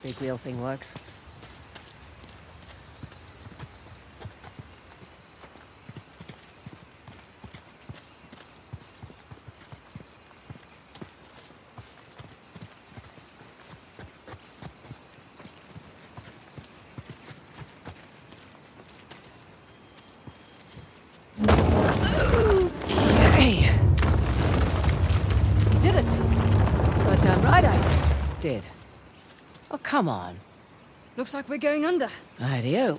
big wheel thing works. Okay. Did it. Down um, right, I did. Oh, come on. Looks like we're going under. Ideo.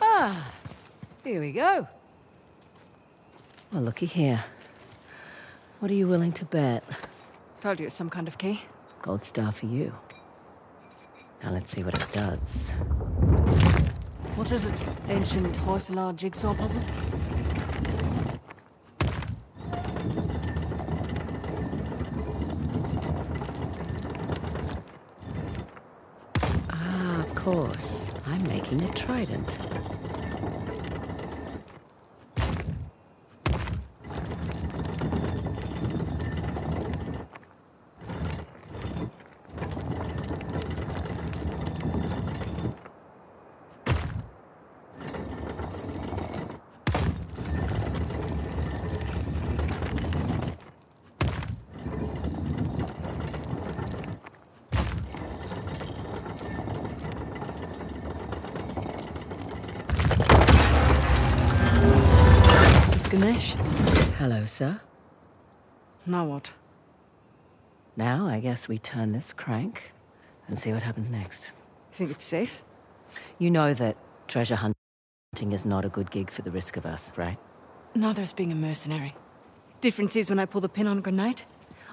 Ah, here we go. Well, looky here. What are you willing to bet? Told you it's some kind of key. Gold star for you. Now let's see what it does. What is it? Ancient Hoysala jigsaw puzzle? Ah, of course. I'm making a trident. It's Ganesh. Hello, sir. Now what? Now I guess we turn this crank and see what happens next. You think it's safe? You know that treasure hunting is not a good gig for the risk of us, right? Neither is being a mercenary. Difference is when I pull the pin on a grenade,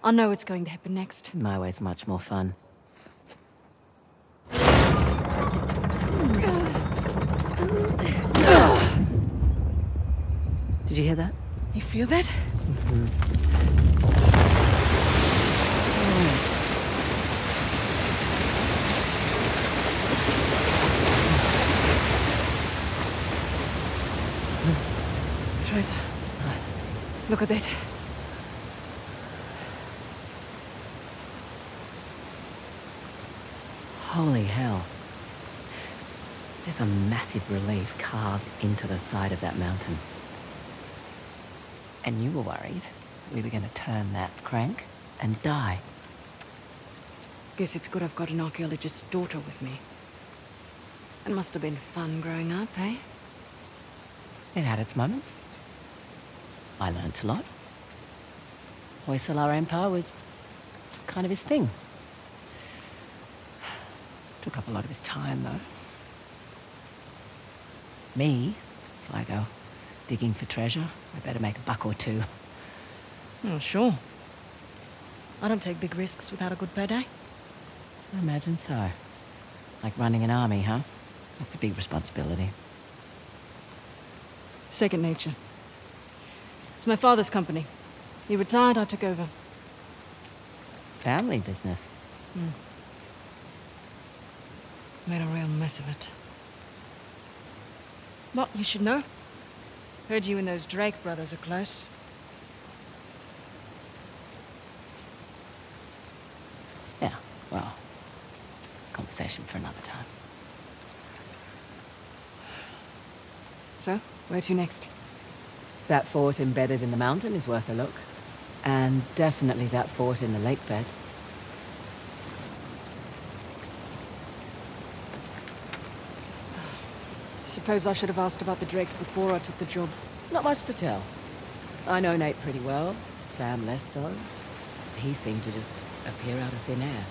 I know what's going to happen next. My way's much more fun. Did you hear that? You feel that? Teresa, look at that. Holy hell. There's a massive relief carved into the side of that mountain. And you were worried we were going to turn that crank and die. Guess it's good I've got an archaeologist's daughter with me. It must have been fun growing up, eh? It had its moments. I learnt a lot. Hoysala Empire was kind of his thing. Took up a lot of his time, though. Me, if I go digging for treasure, I better make a buck or two. Oh, sure. I don't take big risks without a good payday. I imagine so. Like running an army, huh? That's a big responsibility. Second nature. It's my father's company. He retired, I took over. Family business. Hmm. Made a real mess of it. What, you should know? Heard you and those Drake brothers are close. Yeah, well, it's a conversation for another time. So, where to next? That fort embedded in the mountain is worth a look. And definitely that fort in the lake bed. Suppose I should have asked about the Drakes before I took the job. Not much to tell. I know Nate pretty well, Sam less so. He seemed to just appear out of thin air.